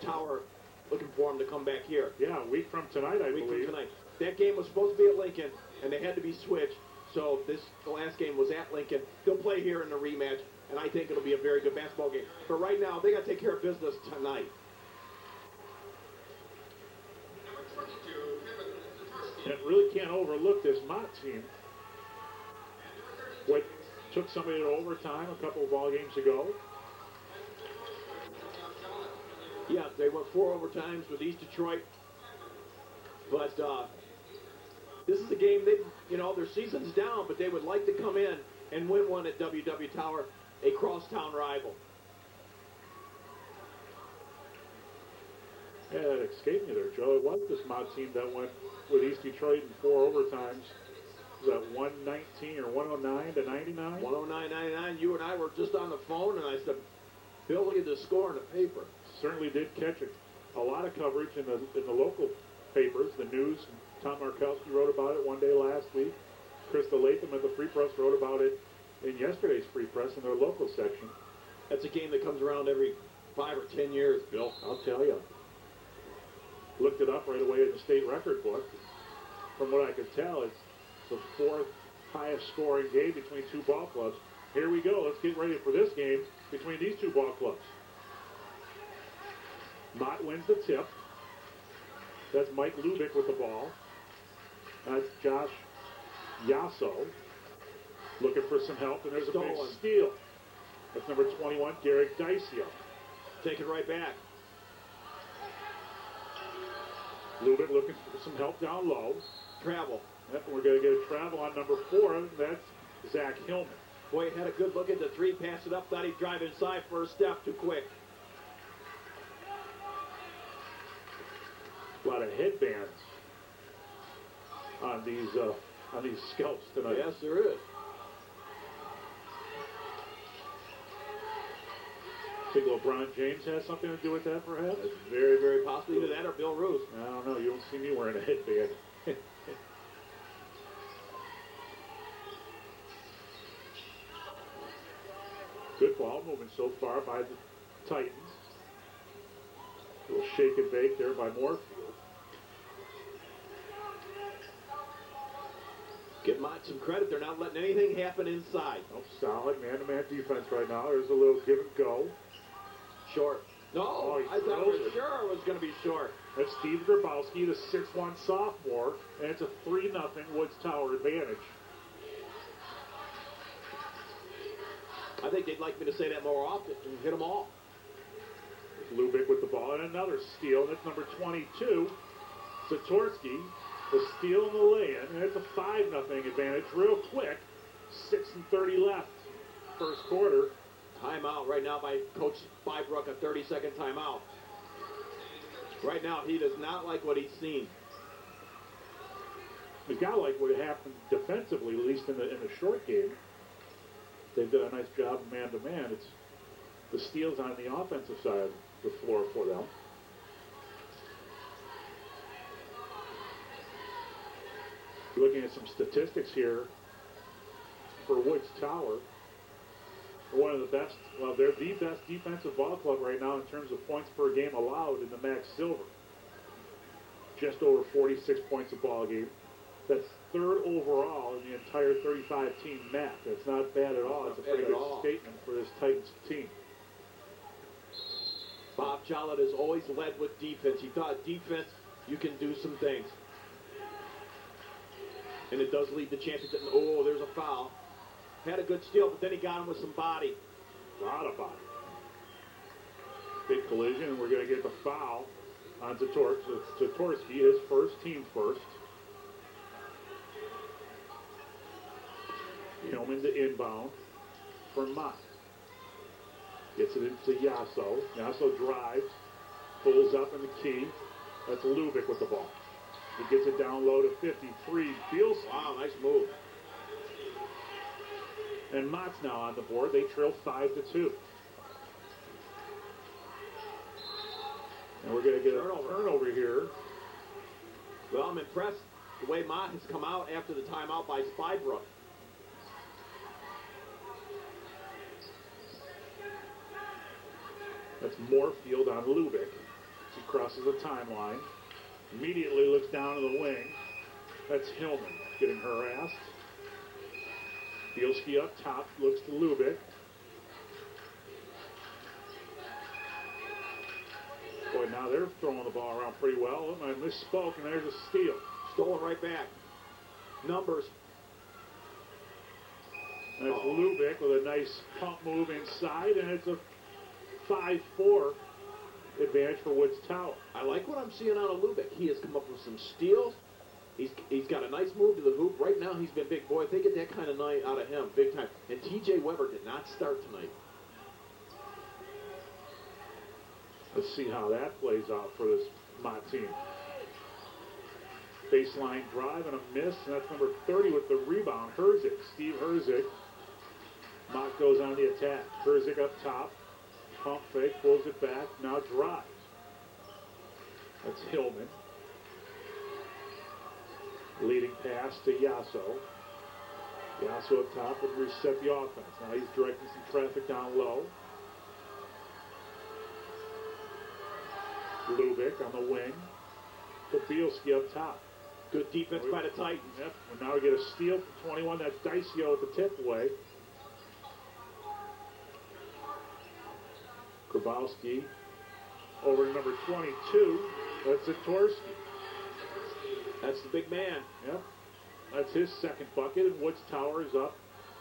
Tower looking for him to come back here. Yeah, a week from tonight, I week from believe. tonight. That game was supposed to be at Lincoln, and they had to be switched. So this the last game was at Lincoln. They'll play here in the rematch, and I think it'll be a very good basketball game. But right now, they got to take care of business tonight. And really can't overlook this Mott team. What took somebody to overtime a couple of ball games ago. They went four overtimes with East Detroit. But uh, this is a game they, you know, their season's down, but they would like to come in and win one at WW Tower, a crosstown rival. Yeah, it escaped me there, Joe. It was this Mott team that went with East Detroit in four overtimes. Was that 119 or 109 to 99? 109.99. You and I were just on the phone, and I said, Bill, look at the score in the paper. Certainly did catch a, a lot of coverage in the in the local papers, the news. Tom Markowski wrote about it one day last week. Krista Latham of the Free Press wrote about it in yesterday's Free Press in their local section. That's a game that comes around every five or ten years, Bill. I'll tell you. Looked it up right away in the state record book. From what I could tell, it's the fourth highest scoring game between two ball clubs. Here we go. Let's get ready for this game between these two ball clubs. Mott wins the tip. That's Mike Lubick with the ball. That's Josh Yasso looking for some help, and there's a Stolen. big steal. That's number 21, Derek Dicio. Take it right back. Lubick looking for some help down low. Travel. Yep, we're going to get a travel on number four. That's Zach Hillman. Boy, he had a good look at the three, passed it up, thought he'd drive inside first step, too quick. A lot of headbands on these uh, on these scalps tonight. Yes, there is. Think LeBron James has something to do with that, perhaps? It's very, very possible either that or Bill Roos. I don't know. You don't see me wearing a headband. Good ball movement so far by the Titans. A little shake and bake there by Moorfield. Give Mott some credit. They're not letting anything happen inside. Oh, solid man-to-man defense right now. There's a little give and go. Short. No, Oh, I thought for sure it was going to be short. That's Steve Grabowski, the 6'1 sophomore, and it's a 3 0 Woods Tower advantage. I think they'd like me to say that more often and hit them all. Lubick with the ball, and another steal, and it's number 22, Zatorsky, the steal and the lay-in, and it's a 5 0 advantage real quick. 6 and 30 left, first quarter. Timeout right now by Coach Spybrook, a 30-second timeout. Right now, he does not like what he's seen. He's got to like what happened defensively, at least in the in the short game. They've done a nice job man to man. It's the steals on the offensive side the floor for them. Looking at some statistics here for Woods Tower. One of the best, well, they're the best defensive ball club right now in terms of points per game allowed in the MAC Silver. Just over 46 points a ball game. That's third overall in the entire 35 team MAC. That's not bad at all. It's a pretty good all. statement for this Titans team. Bob Jollitt has always led with defense. He thought defense, you can do some things. And it does lead to chances that, oh, there's a foul. Had a good steal, but then he got him with some body. A lot of body. Big collision, and we're going to get the foul on Zator- Zatorsky, his first team first. Hillman to inbound for Mott. Gets it into Yasso. Yasso drives, pulls up in the key. That's Lubick with the ball. He gets it down low to 53. Feels Wow, nice move. and Mott's now on the board. They trail five to two. And we're going to get a Turnover. turnover here. Well, I'm impressed the way Mott has come out after the timeout by Spybrook. That's Moorfield on Lubick. He crosses the timeline. Immediately looks down to the wing. That's Hillman getting harassed. Bielski up top, looks to Lubick. Boy, now they're throwing the ball around pretty well. Oh, I misspoke, and there's a steal. Stolen right back. Numbers. That's Oh. Lubick with a nice pump move inside, and it's a 5-4 advantage for Woods Tower. I like what I'm seeing out of Lubick. He has come up with some steals. He's, he's got a nice move to the hoop. Right now, he's been big. Boy, if they get that kind of night out of him, big time. And T.J. Weber did not start tonight. Let's see how that plays out for this Mott team. Baseline drive and a miss, and that's number 30 with the rebound. Herzik, Steve Herzik. Mott goes on the attack. Herzik up top. Pump fake, pulls it back, now drives. That's Hillman. Leading pass to Yasso. Yasso up top would reset the offense. Now he's directing some traffic down low. Lubick on the wing. Tobielski up top. Good defense by the Titans. Yep. And now we get a steal from 21. That's Dicio at the tip away. Grabowski over to number 22. That's Zatorsky. That's the big man. Yep. That's his second bucket, and Woods Tower is up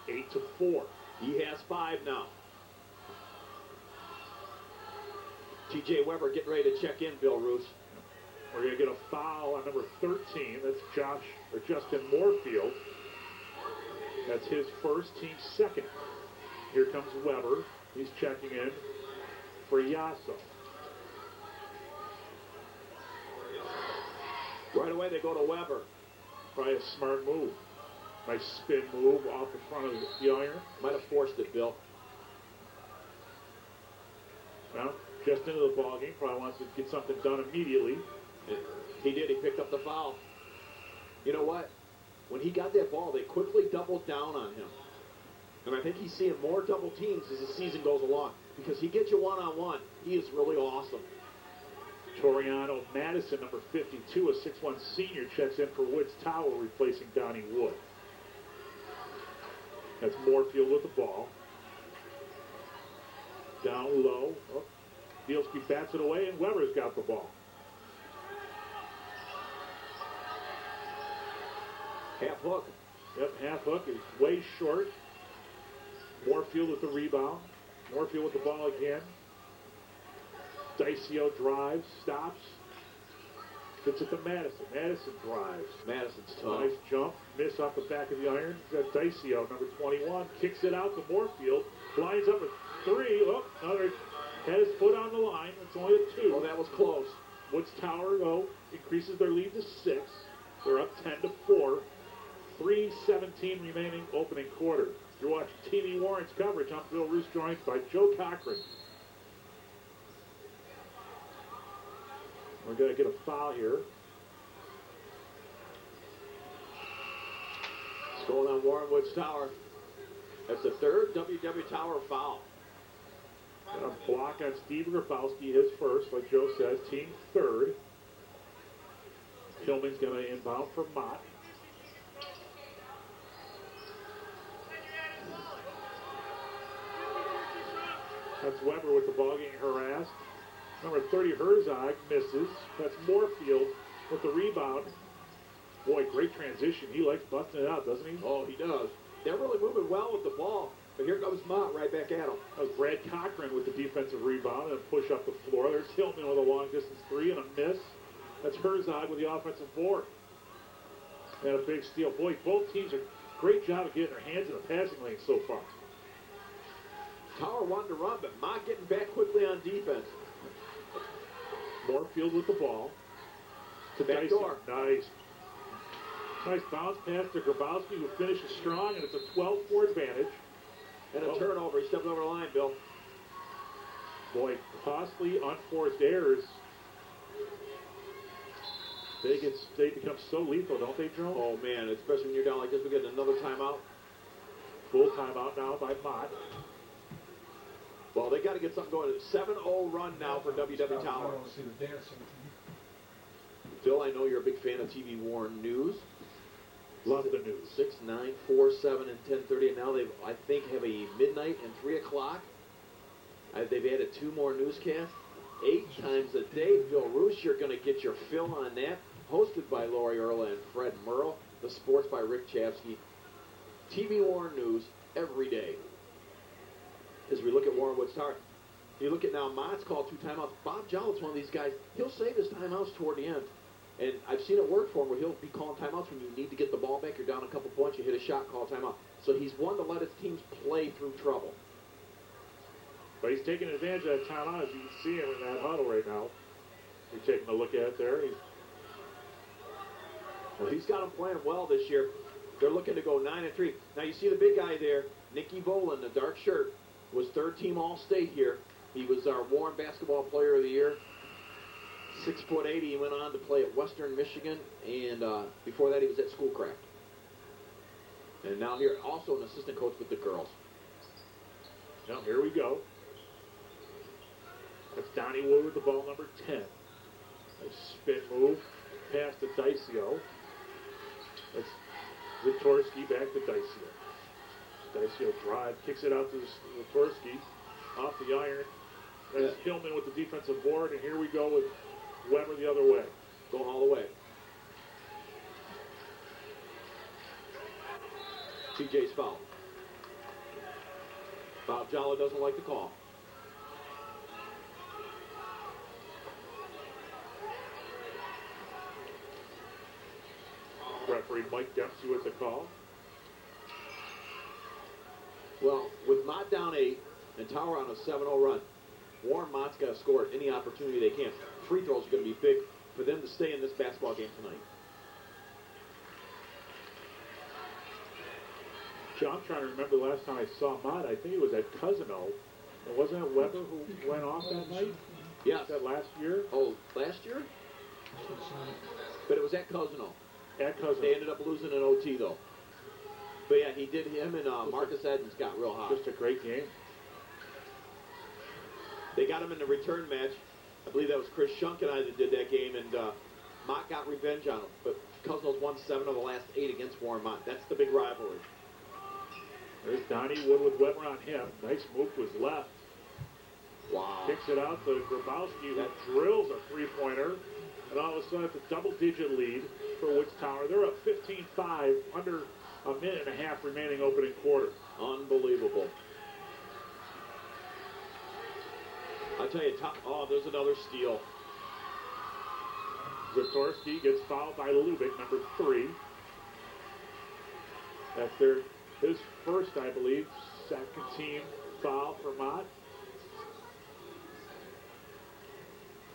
8 to 4. He has five now. T.J. Weber getting ready to check in, Bill Roos. We're going to get a foul on number 13. That's Josh or Justin Moorfield. That's his first, team second. Here comes Weber. He's checking in for Yasso. Right away, they go to Weber. Probably a smart move. Nice spin move off the front of the iron. Might have forced it, Bill. Well, just into the ball game. Probably wants to get something done immediately. He did. He picked up the foul. You know what? When he got that ball, they quickly doubled down on him. And I think he's seeing more double teams as the season goes along. Because he gets you one-on-one. He is really awesome. Toriano Madison, number 52, a 6'1 senior, checks in for Woods Tower, replacing Donnie Wood. That's Moorfield with the ball. Down low. Oh, Bielski bats it away, and Weber's got the ball. Half hook. Yep, half hook is way short. Moorfield with the rebound. Moorfield with the ball again. Dicio drives, stops. Gets it to Madison. Madison drives. Madison's tough. Nice jump. Miss off the back of the iron. Got Dicio, number 21. Kicks it out to Moorfield. Blinds up a three. Oh, another. Had his foot on the line. It's only a two. Oh, that was close. Woods Tower, though, increases their lead to six. They're up 10 to 4. 3.17 remaining opening quarter. You're watching TV Warren's coverage. I'm Bill Roos, joined by Joe Cochran. We're going to get a foul here. It's going on Warren Woods Tower. That's the third WW Tower foul. A block on Steve Grabowski, his first, like Joe says, team third. Hillman's going to inbound for Mott. That's Weber with the ball getting harassed. Number 30, Herzog misses. That's Moorfield with the rebound. Boy, great transition. He likes busting it out, doesn't he? Oh, he does. They're really moving well with the ball. But here comes Mott right back at him. That was Brad Cochran with the defensive rebound and a push up the floor. There's Hillman with a long distance three and a miss. That's Herzog with the offensive board. And a big steal. Boy, both teams are great job of getting their hands in the passing lane so far. Tower wanted to run, but Mott getting back quickly on defense. Moorfield with the ball. To Back Dyson. door. Nice. Nice bounce pass to Grabowski who finishes strong, and it's a 12-4 advantage. And a Oh. turnover. He stepped over the line, Bill. Boy, costly unforced errors. They get they become so lethal, don't they, Jerome? Oh, man. Especially when you're down like this. We get another timeout. Full timeout now by Mott. Well, they got to get something going. 7-0 run now for WW I Tower. want to see the dancing. Phil, I know you're a big fan of TV Warren News. Love the news. Six, nine, four, seven, and ten thirty, and now they've I think have a midnight and three o'clock. Uh, they've added two more newscasts, eight times a day. Bill Roos, you're going to get your fill on that. Hosted by Lori Erla and Fred Merle. The sports by Rick Chapsky. TV Warren News every day. As we look at Warren Woods Tower, you look at now Mott's called two timeouts. Bob Jollitt's one of these guys. He'll save his timeouts toward the end. And I've seen it work for him where he'll be calling timeouts when you need to get the ball back, you're down a couple points, you hit a shot, call timeout. So he's one to let his teams play through trouble. But he's taking advantage of that timeout. As you can see him in that huddle right now. You're taking a look at it there. He's Well, he's got them playing well this year. They're looking to go nine and three. Now you see the big guy there, Nicky Boland, the dark shirt, was third team All State here. He was our Warren Basketball Player of the Year. Six foot. He went on to play at Western Michigan, and uh, before that he was at Schoolcraft. And now here, also an assistant coach with the girls. Now here we go. That's Donnie Wood with the ball number 10. Nice spin move. Pass to Dicio. That's Zatorsky back to Dicio. Dicio drive, kicks it out to Zatorsky. Off the iron. That's Hillman with the defensive board, and here we go with Weber the other way. Going all the way. TJ's foul. Bob Jolly doesn't like the call. Referee Mike Dempsey with the call. Well, with Mott down eight and Tower on a 7-0 run, Warren Mott's got to score at any opportunity they can. Free throws are going to be big for them to stay in this basketball game tonight. John, I'm trying to remember the last time I saw Mott. I think it was at Cousino. And wasn't it Weber who went off that night? Yes. That last year? Oh, last year? But it was at Cousino. At They ended up losing in OT though. But yeah, he did him and uh, Marcus Edens got real hot. Just a great game. They got him in the return match. I believe that was Chris Shunk and I that did that game, and uh, Mott got revenge on him. But Cousino's won seven of the last eight against Warren Mott. That's the big rivalry. There's Donnie Wood with Weber on him. Nice move to his left. Wow. Kicks it out to Grabowski who drills a three-pointer. And all of a sudden it's a double-digit lead for Woods Tower. They're up 15-5 under a minute and a half remaining opening quarter. Unbelievable. I tell you, top, oh, there's another steal. Zatorsky gets fouled by Lubick, number three. That's their his first, I believe, second team foul for Mott.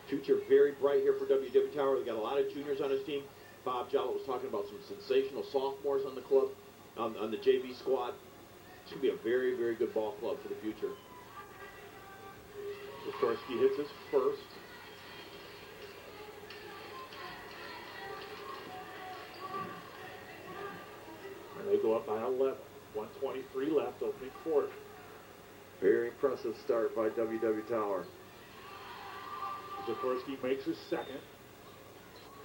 Future very bright here for WW Tower. They got a lot of juniors on his team. Bob Jollitt was talking about some sensational sophomores on the club, on, on the JV squad. It's going to be a very, very good ball club for the future. Zatorsky hits his first. And they go up by 11. 123 left, opening quarter. Very impressive start by WW Tower. Zatorsky makes his second.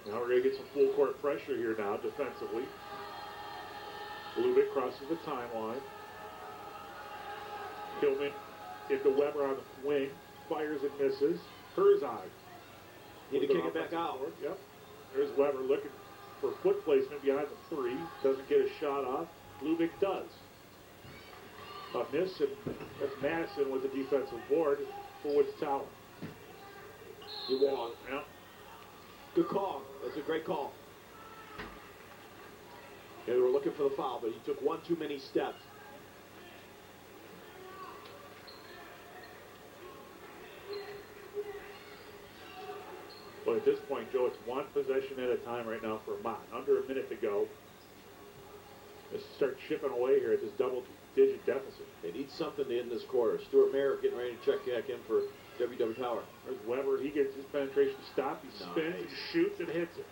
Now we're going to get some full court pressure here now defensively. Lubick crosses the timeline. Hillman into Weber on the wing. Fires and misses. Herzog. Need to kick it back out. Yep. There's Weber looking for foot placement behind the three. Doesn't get a shot off. Lubick does. A miss, and that's Madison with the defensive board for Woods Tower. He won. Yeah. Good call. That's a great call. They were looking for the foul, but he took one too many steps. But at this point, Joe, it's one possession at a time right now for Mott. Under a minute to go. Let's start chipping away here at this double-digit deficit. They need something to end this quarter. Stuart Mayer getting ready to check back in for WW Tower. There's Weber. He gets his penetration stopped. He spins Nice. shoots and hits it.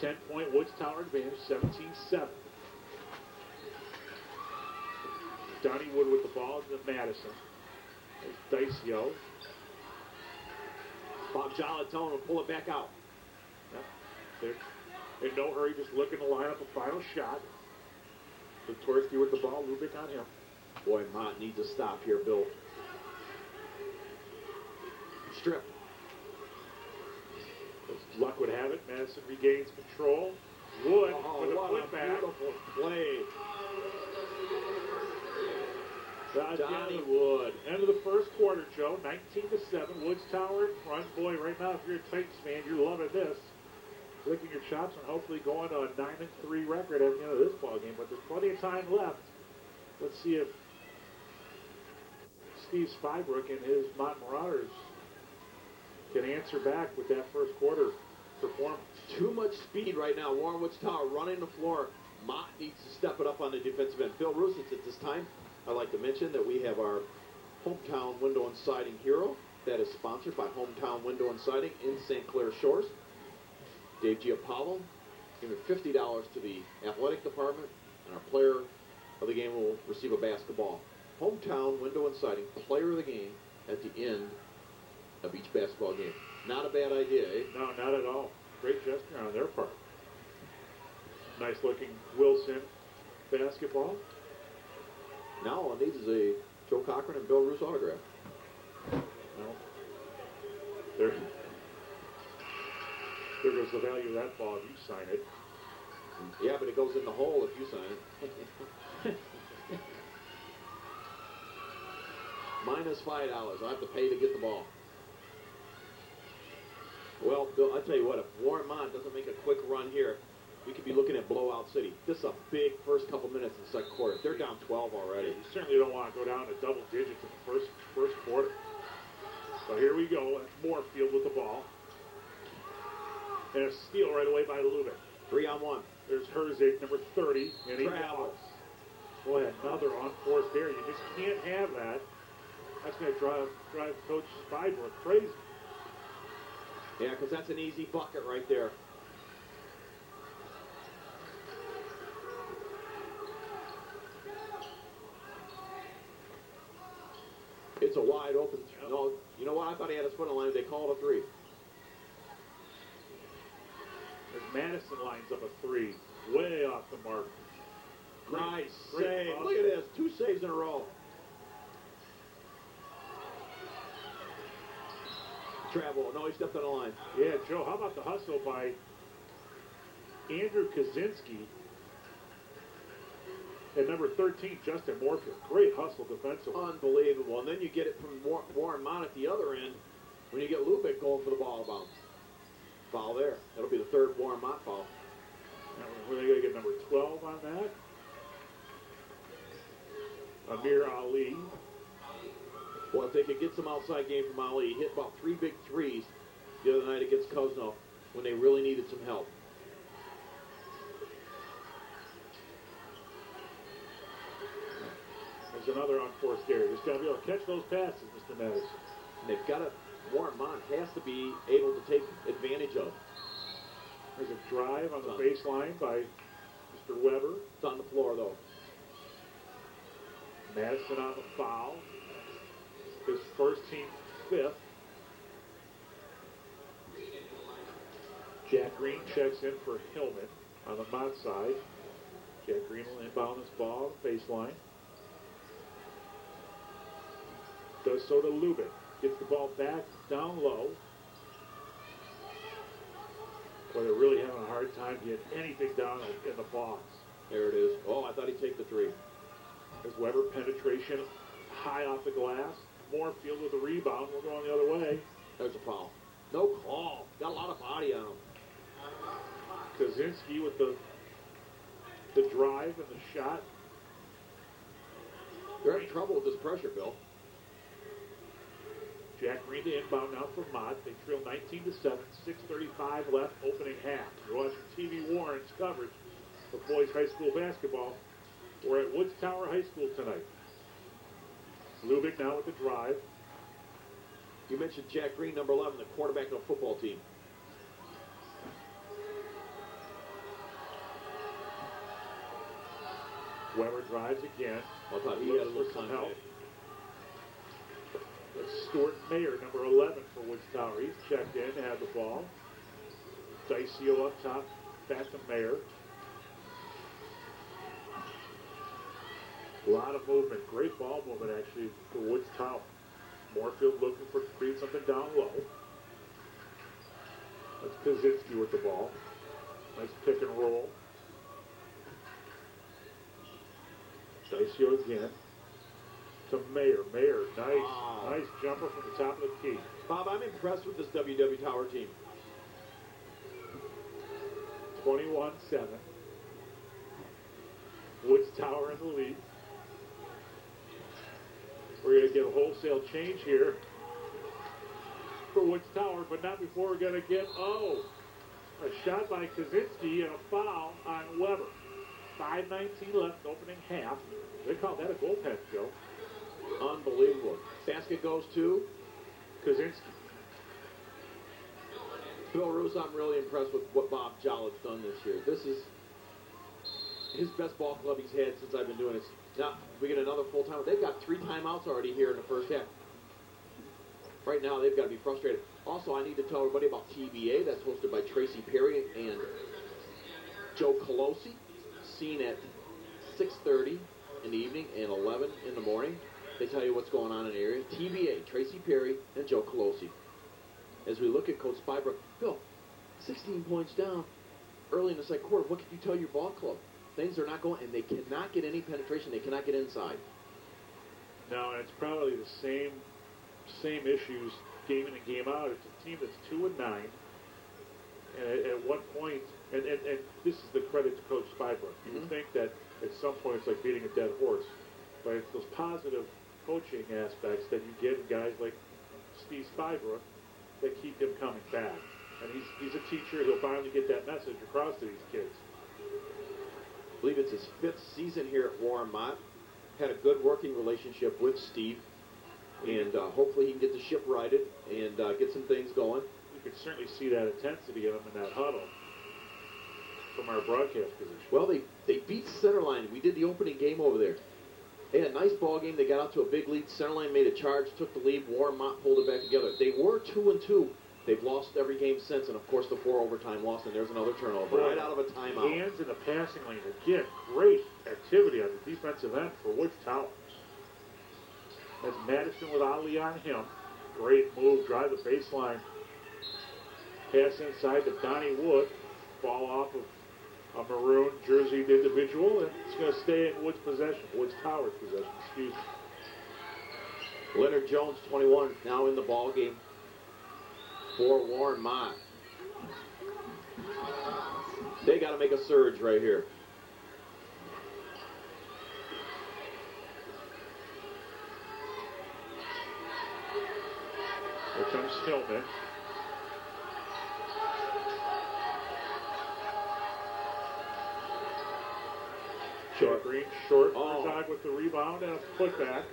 10-point Woods Tower advantage, 17-7. Donnie Wood with the ball into Madison. There's Dicio. Bob Jolly telling him to pull it back out. Yep. In no hurry, just looking to line up a final shot. Torsky with the ball, Lubick on him. Boy, Mott needs a stop here, Bill. Strip. As luck would have it, Madison regains control. Wood Oh, with a putback. beautiful play. That's the end of- Wood. End of the first quarter, Joe. 19 to 7. Woods Tower in front. Boy, right now, if you're a Titans fan, you're loving this. Licking your chops and hopefully going to a 9 and 3 record at the end of this ball game. But there's plenty of time left. Let's see if Steve Spybrook and his Mott Marauders can answer back with that first quarter performance. Too much speed right now. Warren Woods running the floor. Mott needs to step it up on the defensive end. Bill Rusitz at this time. I'd like to mention that we have our Hometown Window and Siding Hero. That is sponsored by Hometown Window and Siding in St. Clair Shores. Dave Giapollo giving $50 to the athletic department, and our player of the game will receive a basketball. Hometown Window and Siding, player of the game at the end of each basketball game. Not a bad idea, eh? No, not at all. Great gesture on their part. Nice looking Wilson basketball. Now all it needs is a Joe Cochran and Bill Roos autograph. Well, there, there goes the value of that ball if you sign it. Yeah, but it goes in the hole if you sign it. Minus five dollars. I have to pay to get the ball. Well, Bill, I tell you what, if Warren Mott doesn't make a quick run here, we could be looking at blowout city. This is a big first couple minutes in the second quarter. They're down 12 already. You certainly don't want to go down to double digits in the first first quarter. So here we go. It's Moorfield with the ball. And a steal right away by Lubick. Three on one. There's Herzig, number 30, and he Travels. Boy, another unforced error. You just can't have that. That's going to drive drive Coach Spybrook crazy. Yeah, because that's an easy bucket right there. It's a wide open. Yep. No, you know what? I thought he had his foot on the line. They called a three. As Madison lines up a three, way off the mark. Nice save. Look at this. Two saves in a row. Travel. No, he stepped on the line. Yeah, Joe, how about the hustle by Andrew Kaczynski and number 13, Justin Moorfield. Great hustle defensively. Unbelievable. And then you get it from Warren Mott at the other end when you get Lubick going for the ball bounds. Foul there. That'll be the third Warren Mott foul. Now, Were they going to get number 12 on that? Amir Ali. Well, if they could get some outside game from Ali, he hit about three big threes the other night against Cousino when they really needed some help. There's another unforced He's got to be able to catch those passes, Mr. Madison. And they've got to, Warren Mott has to be able to take advantage of. There's a drive on the baseline by Mr. Weber. It's on the floor, though. Madison on the foul. His first team fifth. Jack Green checks in for Hillman on the Mott side. Jack Green will inbound this ball, baseline. Does so to Lubick. Gets the ball back down low. Boy, they're really having a hard time getting anything down in the box. There it is. Oh, I thought he'd take the three. There's Weber penetration high off the glass. Moorfield with the rebound. We're going the other way. There's a foul. No call. Got a lot of body on him. Kaczynski with the the drive and the shot. They're having trouble with this pressure, Bill. Jack Green the inbound now for Mott. They trail 19 to 7. 6:35 left, opening half. You're watching TV Warren's coverage of boys high school basketball. We're at Woods Tower High School tonight. Lubick now with the drive. You mentioned Jack Green, number 11, the quarterback of the football team. Weber drives again. I thought he had a little some contact. That's Stuart Mayer, number 11 for Woods Tower. He's checked in, had the ball. Dicio up top, back to Mayer. A lot of movement, great ball movement actually for Woods Tower. Moorfield looking for to create something down low. That's Kaczynski with the ball. Nice pick and roll. Dicio again. To Mayer. Mayer, nice, Wow. nice jumper from the top of the key. Bob, I'm impressed with this WW Tower team. 21-7. Woods Tower in the lead. We're going to get a wholesale change here for Woods Tower, but not before we're going to get, oh, a shot by Kaczynski and a foul on Weber. 5.19 left, opening half. They call that a goal goaltend, Joe. Unbelievable. Basket goes to Kaczynski. Bill Roos. I'm really impressed with what Bob Jollitt's done this year. This is his best ball club he's had since I've been doing this. Now, we get another full time. They've got three timeouts already here in the first half. Right now, they've got to be frustrated. Also, I need to tell everybody about TBA. That's hosted by Tracy Perry and Joe Colosi. Seen at 6.30 in the evening and 11 in the morning. They tell you what's going on in the area. TBA, Tracy Perry and Joe Colosi. As we look at Coach Spybrook, Bill, 16 points down early in the second quarter. What can you tell your ball club? Things are not going, and they cannot get any penetration. They cannot get inside. No, and it's probably the same same issues game in and game out. It's a team that's two and nine, and at, at what? And, and, and this is the credit to Coach Spybrook. You would Mhm. think that at some point it's like beating a dead horse, but it's those positive coaching aspects that you get in guys like Steve Spybrook that keep him coming back. And he's he's a teacher. He'll finally get that message across to these kids. I believe it's his fifth season here at Warren Mott. Had a good working relationship with Steve, and uh, hopefully he can get the ship righted and uh, get some things going. You can certainly see that intensity of him in that huddle from our broadcast position. Well, they they beat Center Line. We did the opening game over there. They had a nice ball game. They got out to a big lead. Center Line made a charge, took the lead. Warren Mott pulled it back together. They were two and two. They've lost every game since, and of course the four overtime loss. And there's another turnover right out of a timeout. Hands in the passing lane. Again, great activity on the defensive end for Woods Tower. That's Madison with Ali on him. Great move, drive the baseline. Pass inside to Donnie Wood. Ball off of a maroon jerseyed individual, and it's going to stay in Woods' possession. Woods Tower's possession, excuse me. Leonard Jones, 21, now in the ball game for Warren Mott. They got to make a surge right here. Here comes Hillman. Short Green, short. Oh. Herzog with the rebound and a putback.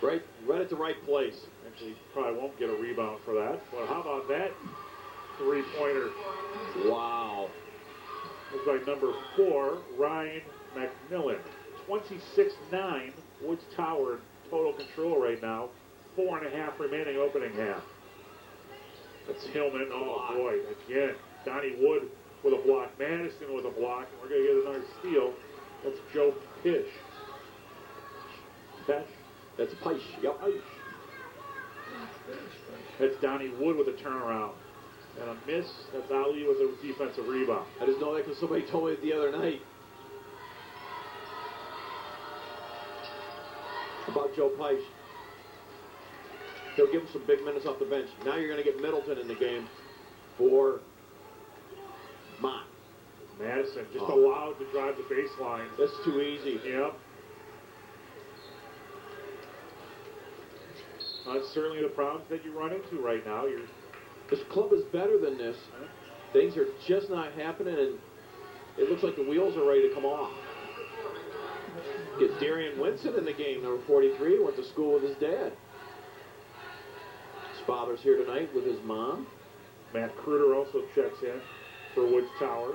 Right, right at the right place. Actually, probably won't get a rebound for that. But how about that three-pointer? Wow. was by number four, Ryan McMillan. 26-9, Woods Tower in total control right now. Four and a half remaining opening half. That's Hillman. Oh boy, again. Donnie Wood with a block. Madison with a block. And we're going to get another steal. That's Joe Pish. Pesh? That's Peisch. Yep. That's Donnie Wood with a turnaround. And a miss. That's Ali with a defensive rebound. I just know that because somebody told me it the other night. About Joe Peisch. He'll give him some big minutes off the bench. Now you're going to get Middleton in the game for Mott. Madison just Oh. allowed to drive the baseline. That's too easy. Yep. That's certainly the problems that you run into right now. You're This club is better than this. Things are just not happening, and it looks like the wheels are ready to come off. Get Darian Winston in the game, number 43, went to school with his dad. His father's here tonight with his mom. Matt Kruder also checks in for Woods Tower.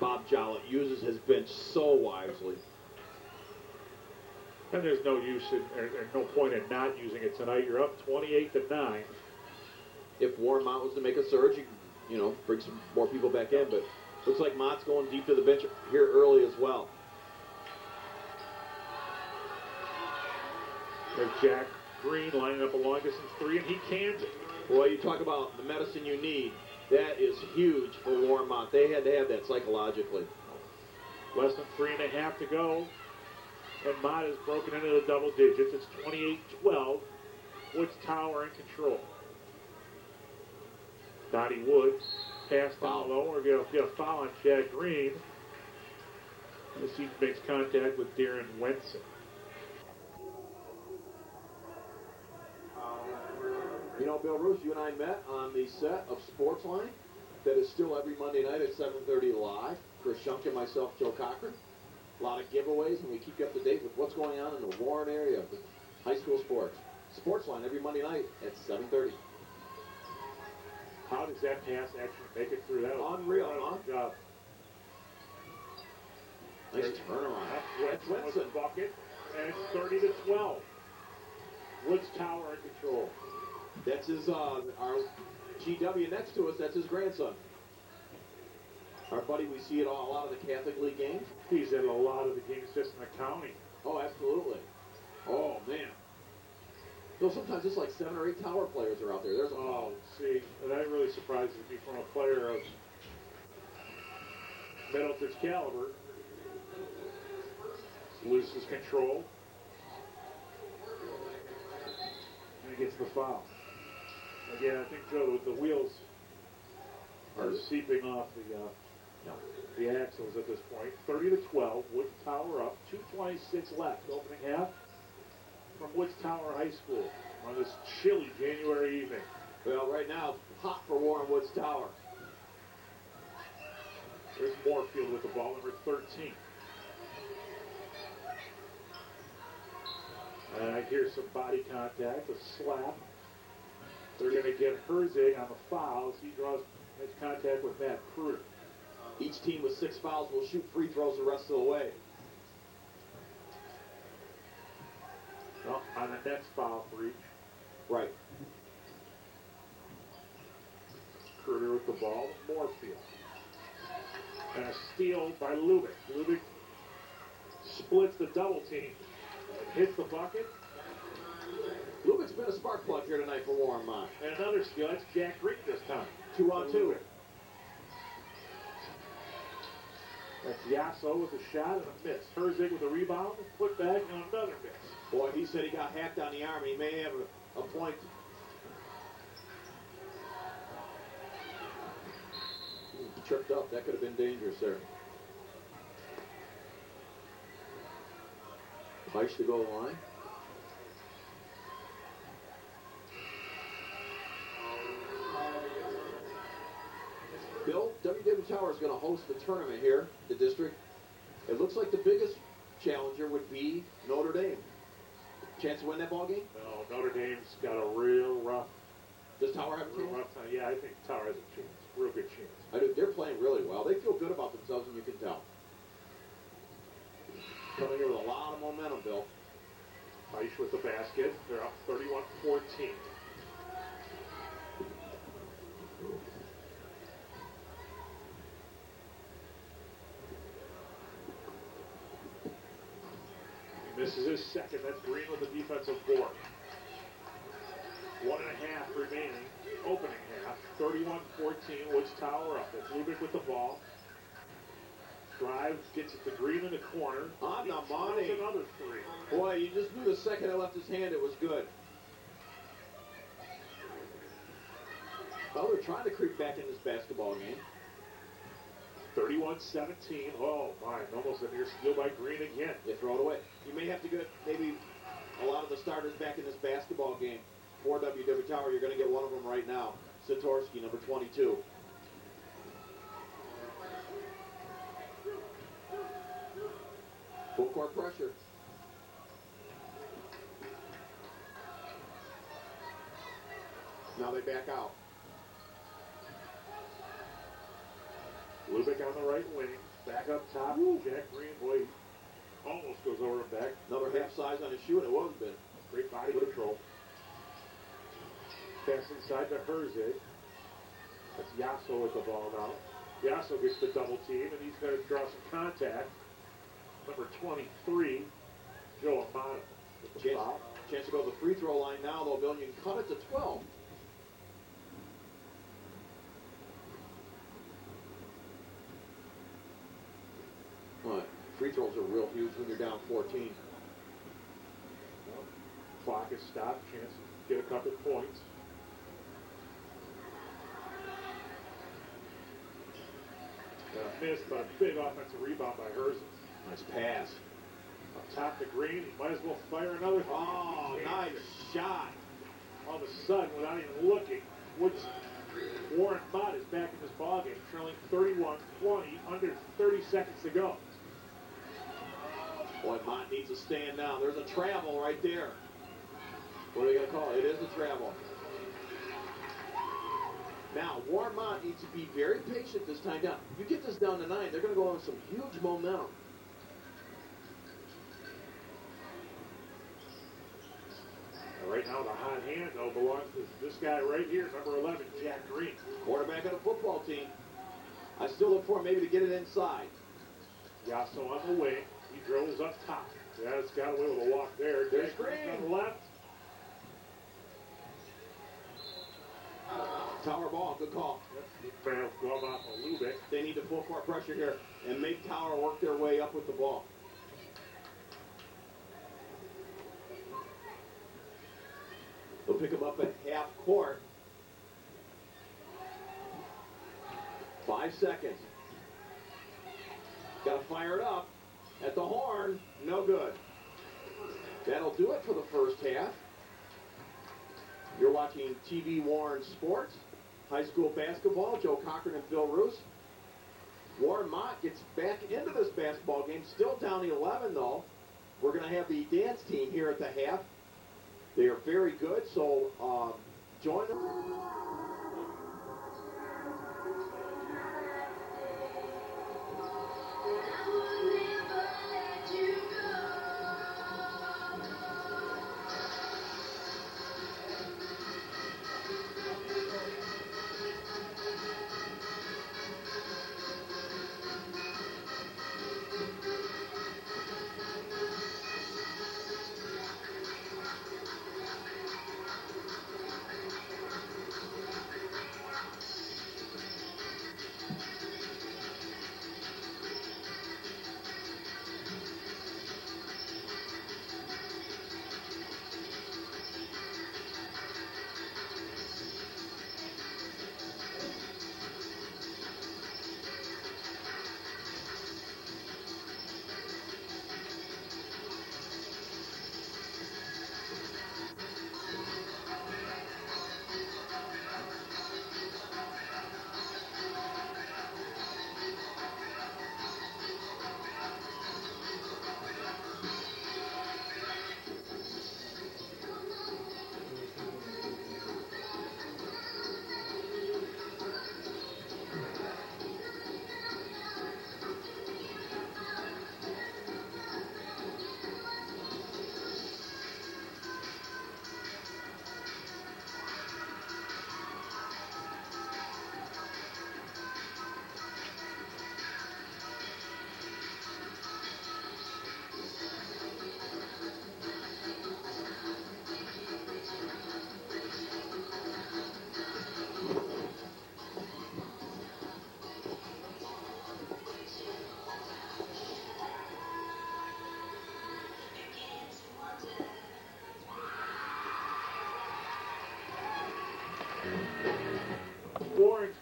Bob Jollitt uses his bench so wisely. And there's no use in, or, or no point in not using it tonight. You're up 28 to 9. If Warren Mott was to make a surge, you, you know, bring some more people back in. But looks like Mott's going deep to the bench here early as well. There's Jack Green lining up a long distance three, and he cans it. Boy, you talk about the medicine you need. That is huge for Warren Mott. They had to have that psychologically. Less than three and a half to go. And Mott has broken into the double digits. It's 28-12. Woods Tower in control. Donnie Woods pass Foul. down low. We're going to get a foul on Chad Green. As he makes contact with Darren Wenson. You know, Bill Roos, you and I met on the set of Sportsline. That is still every Monday night at 7:30 live. Chris Shunk and myself, Joe Cochran. A lot of giveaways, and we keep you up to date with what's going on in the Warren area of high school sports. Sportsline every Monday night at 7:30. How does that pass actually make it through that? was Unreal, huh? Job. Nice turnaround. That's the bucket, and it's 30 to 12. Woods Tower in control. That's his, uh, our GW next to us, that's his grandson. Our buddy, we see it all, a lot of the Catholic League games. He's in a lot of the games just in the county. Oh, absolutely. Oh, man. You know, sometimes it's like seven or eight tower players are out there. There's a Oh, see, that really surprises me from a player of Middleton's caliber. Loses control. And he gets the foul. Again, I think, Joe, the wheels are seeping off the uh, No. the axles at this 30 to 12, Woods Tower up. 226 left, opening half from Woods Tower High School on this chilly January evening. Well, right now, hot for Warren Woods Tower. There's Moorfield with the ball, number 13. And I hear some body contact, a slap. They're going to get Herzig on the foul as he draws makes contact with Matt Pruitt. Each team with six fouls will shoot free throws the rest of the way. Well, on the next foul for each. Right. Kruger with the ball, Moorfield. And a steal by Lubick. Lubick splits the double team. Hits the bucket. Lubick's been a spark plug here tonight for Warren Mott. And another steal. That's Jack Green this time. Two on two. That's Yasso with a shot and a miss. Herzig with a rebound, put back, and another miss. Boy, he said he got hacked on the arm. He may have a, a point. He tripped up. That could have been dangerous there. Heish to go line. Tower is going to host the tournament here, the district. It looks like the biggest challenger would be Notre Dame. Chance to win that ball game? No, Notre Dame's got a real rough, Does Tower have a chance? rough time. Yeah, I think Tower has a chance. Real good chance. I do. They're playing really well. They feel good about themselves, and you can tell. Coming here with a lot of momentum, Bill. Heish with the basket. They're up 31-14. He is his second. That's Green with the defensive board. One and a half remaining. Opening half. 31-14. Woods Tower up. It's Lubick with the ball. Drives, gets it to Green in the corner. On the money. Another three. Boy, you just knew the second I left his hand, it was good. Well, they're trying to creep back in this basketball game. 31-17. Oh, my. Almost a near steal by Green again. They throw it away. You may have to get maybe a lot of the starters back in this basketball game. For WW Tower, you're going to get one of them right now. Zatorsky, number 22. Full court pressure. Now they back out. Lubick on the right wing. Back up top, Jack Green, almost goes over him back. Another half size on his shoe, and it have been. Great body control. Pass inside to Herzig. That's Yasso with the ball now. Yasso gets the double team, and he's going to draw some contact. Number 23, Joe with Chance, chance to go to the free throw line now, though. Bill, you can cut it to 12. Free throws are real huge when you're down 14. Clock is stopped. Chance to get a couple points. Uh, missed, but a big offensive rebound by Herzig. Nice pass. Up top the Green. He might as well fire another. Oh, nice shot. All of a sudden, without even looking, Woods Warren Mott is back in this ballgame, trailing 31-20, under 30 seconds to go. Boy, Mott needs to stand down. There's a travel right there. What are they going to call it? It is a travel. Now, Warren Mott needs to be very patient this time down. If you get this down to nine, they're going to go on some huge momentum. Right now, the hot hand, though, belongs to this guy right here, number 11, Jack Green. Quarterback of the football team. I still look for him maybe to get it inside. Yasso on the wing. He dribbles up top. Yeah, it's got away with a walk there. There's Jack Green Green. on the left. Tower ball, good call. Fair glove off of Lubick. They need to full court pressure here and make Tower work their way up with the ball. They'll pick him up at half court. Five seconds. Got to fire it up at the horn. No good. That'll do it for the first half. You're watching TV Warren Sports, high school basketball. Joe Cochran and Bill Roos. Warren Mott gets back into this basketball game, still down 11 though. We're going to have the dance team here at the half. They are very good, so um, join them.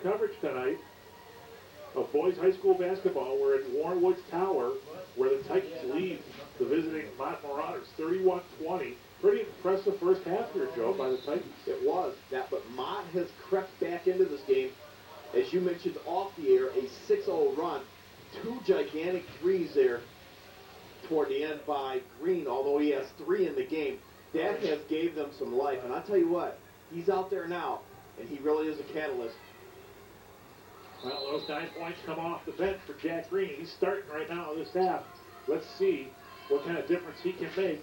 Coverage tonight of boys high school basketball. We're at Warren Woods Tower, where the Titans lead the visiting Mott Marauders 31-20. Pretty impressive first half here, Joe, by the Titans. It was that, but Mott has crept back into this game. As you mentioned off the air, a 6-0 run, two gigantic threes there toward the end by Green, although he has three in the game. That has gave them some life, and I tell you what, he's out there now, and he really is a catalyst. Well, those nine points come off the bench for Jack Green. He's starting right now on this half. Let's see what kind of difference he can make.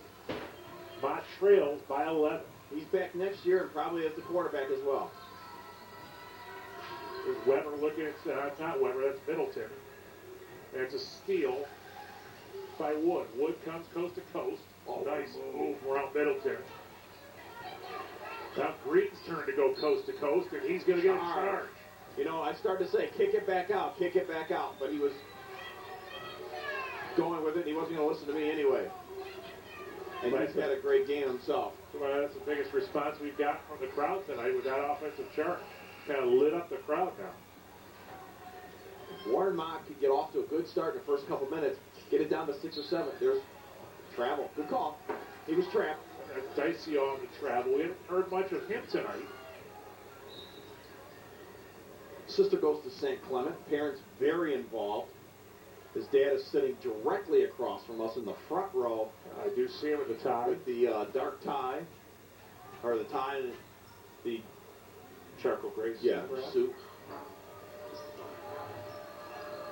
Mott trails by 11. He's back next year and probably as the quarterback as well. There's Weber looking at, uh, not Weber, that's Middleton. And it's a steal by Wood. Wood comes coast to coast. Oh, nice move. move around Middleton. Now Green's turn to go coast to coast, and he's going to get a Charge. You know, I started to say, kick it back out, kick it back out, but he was going with it, and he wasn't going to listen to me anyway. And he's had a great game himself. Well, that's the biggest response we've got from the crowd tonight with that offensive charge. Kind of lit up the crowd now. Warren Mott could get off to a good start in the first couple minutes, get it down to six or seven. There's travel. Good call. He was trapped. That's Dicey on the travel. We haven't heard much of him tonight. Sister goes to St. Clement. Parents very involved. His dad is sitting directly across from us in the front row I do see him at the tie. with the uh, dark tie, or the tie and the Charcoal gray yeah suit.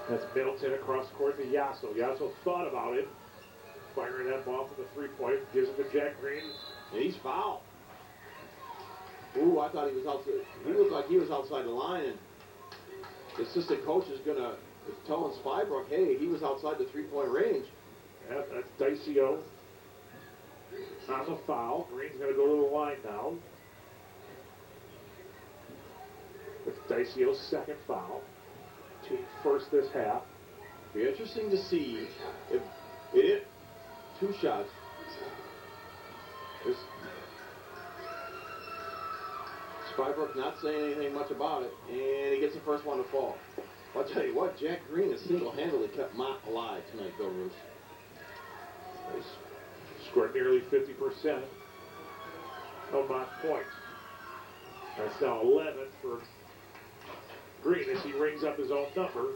That's Middleton across the court to Yasso. Yasso thought about it. Firing that ball from the three-point. Gives it to Jack Green. And he's fouled. Ooh, I thought he was outside. He looked like he was outside the line, and the assistant coach is gonna is telling Spybrook, hey, he was outside the three-point range. Yeah, that's Dicio. On the foul. Green's going to go to the line now. It's Dicio's second foul. Team first this half. Be interesting to see if it two shots. Spybrook not saying anything much about it, and he gets the first one to fall. I'll tell you what, Jack Green has single-handedly kept Mott alive tonight, Bill Roos. Scored nearly 50% of my points. That's now 11 for Green as he rings up his own number.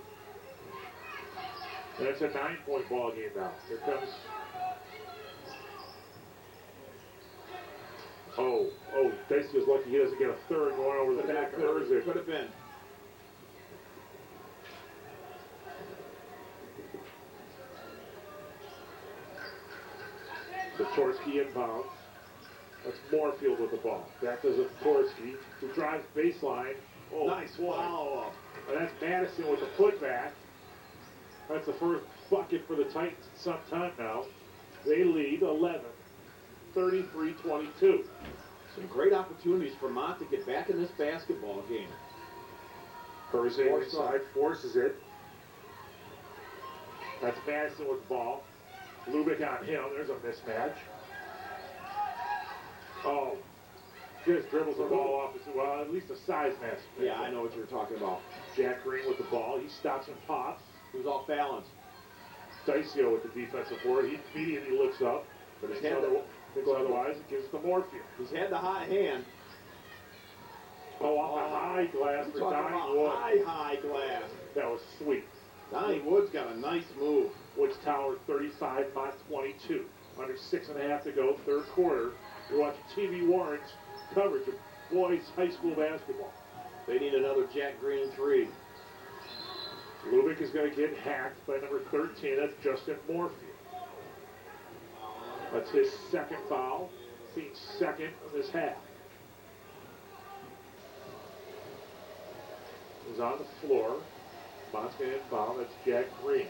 And it's a nine-point ball game now. Here comes. Oh, oh, Dicey was lucky he doesn't get a third going over the back of Herzig. Could have been. Zatorsky inbound. That's Moorfield with the ball. Back to Zatorsky, who drives baseline. Oh, nice follow-up. And that's Madison with the putback. That's the first bucket for the Titans in some time now. They lead 11, 33-22. Some great opportunities for Mott to get back in this basketball game. Force inside, forces it. That's Madison with the ball. Lubick on him. There's a mismatch. Oh, just dribbles the ball off. Well, at least a size match. Yeah, I know what you're talking about. Jack Green with the ball. He stops and pops. He was off balance. Dicio with the defensive board. He immediately looks up, but His hand- thinks otherwise. It gives to Moorfield. He's had the high hand. Oh, off a high glass for Donnie Wood. high, high glass. That was sweet. Donnie Wood's got a nice move. Woods Tower 35, by 22. Under six and a half to go, third quarter. You're watching TV Warren's coverage of boys high school basketball. They need another Jack Green three. Lubick is going to get hacked by number 13. That's Justin Moorfield. That's his second foul. Team's second of this half. Is on the floor. To inbound. That's Jack Green.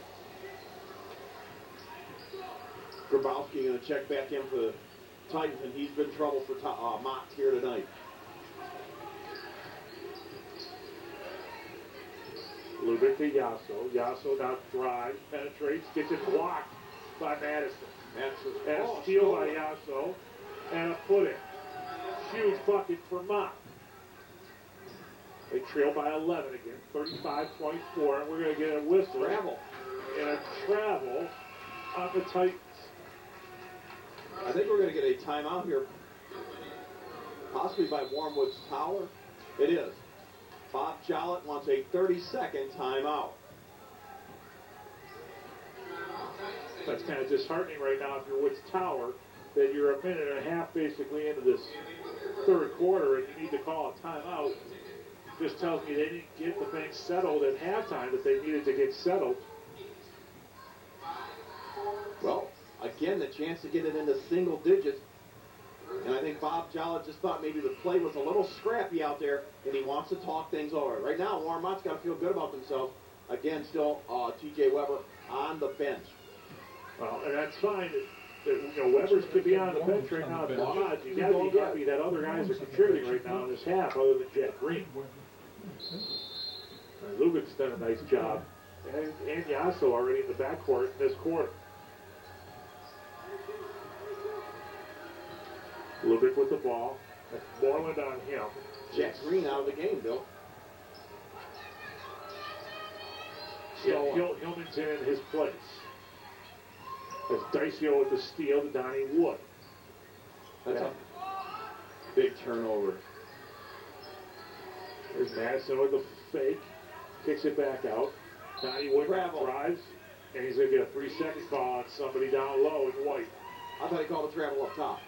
Grabowski going to check back in for the Titans, and he's been trouble for uh, Mott here tonight. Lubick to Yasso. Yasso now drives, penetrates, gets it blocked by Madison. That's And a steal by. Yasso. And a in. Huge bucket for Mott. They trail by 11 again, 35-24, and we're going to get a whistle Travel. and a travel on the Titans. I think we're going to get a timeout here, possibly by Warmwood's Tower. It is. Bob Jollitt wants a 30-second timeout. That's kind of disheartening right now if you're Woods Tower, that you're a minute and a half basically into this third quarter and you need to call a timeout. just tells me they didn't get the thing settled at halftime that they needed to get settled. Well, again, the chance to get it into single digits. And I think Bob Jollitt just thought maybe the play was a little scrappy out there, and he wants to talk things over. Right now, Warren Mott's got to feel good about themselves. Again, still uh, T.J. Weber on the bench. Well, and that's fine. That, you know, Weber's could be on the bench right now at the odds. You got to be happy that other guys are contributing right now in this half, other than Jack Green. Uh, Lubin's done a nice job, and, and Yasso already in the backcourt in this quarter. Lubick with the ball. That's Moreland on him. Jack Green out of the game, Bill. Yeah, So, Hil- Hillman's in his place. As Dicio with the steal to Donnie Wood. that's a big turnover. There's Madison with the fake. Kicks it back out. Donnie Wood Travel. drives. And he's going to get a three second call on somebody down low in white. I thought he called a travel up top.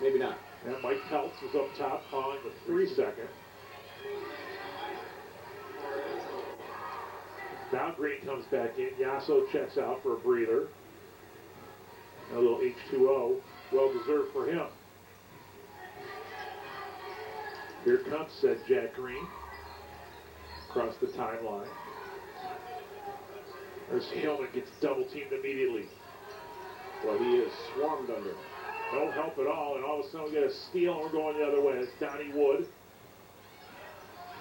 Maybe not. And Mike Peltz was up top calling the three second. Now Green comes back in. Yasso checks out for a breather. A little H2O. Well deserved for him. Here comes, said Jack Green. Across the timeline. There's Hillman gets double teamed immediately. Well, he is swarmed under. No help at all, and all of a sudden we get a steal and we're going the other way. It's Donnie Wood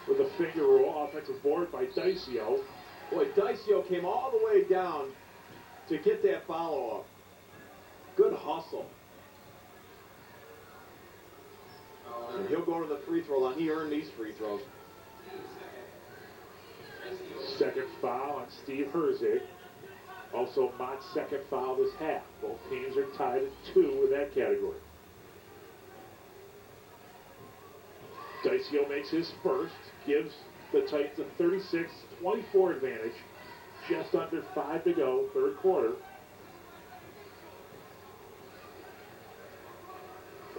with a finger roll, offensive board by Dicio. Boy, Dicio came all the way down to get that follow up. Good hustle. Uh, and he'll go to the free throw line. He earned these free throws. Second foul on Steve Herzig. Also, Mott's second foul this half. Both teams are tied at two in that category. Dicio makes his first, gives the Titans a 36-24 advantage. Just under five to go, third quarter.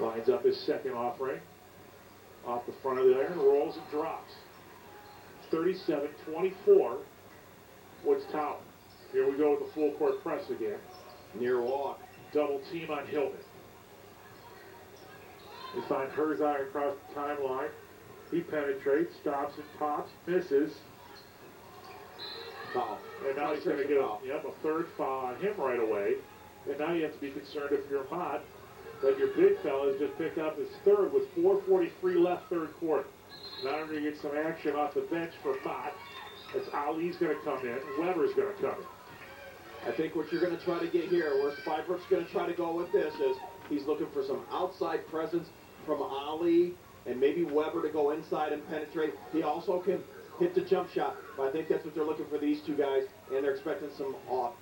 Lines up his second offering. Off the front of the iron, rolls and drops. 37-24, Woods Tower. Here we go with the full court press again. Near walk. Double team on Hillman. We find Herzig across the timeline. He penetrates, stops and pops, misses. Foul. And now he's going to get a, yep, a third foul on him right away. And now you have to be concerned if you're Mott that your big fella has just picked up his third with 4.43 left third quarter. Now we're to get some action off the bench for Mott. As Ali's going to come in, Weber's going to come in. I think what you're going to try to get here, where Spybrook's going to try to go with this, is he's looking for some outside presence from Ali and maybe Weber to go inside and penetrate. He also can hit the jump shot, but I think that's what they're looking for these two guys, and they're expecting some off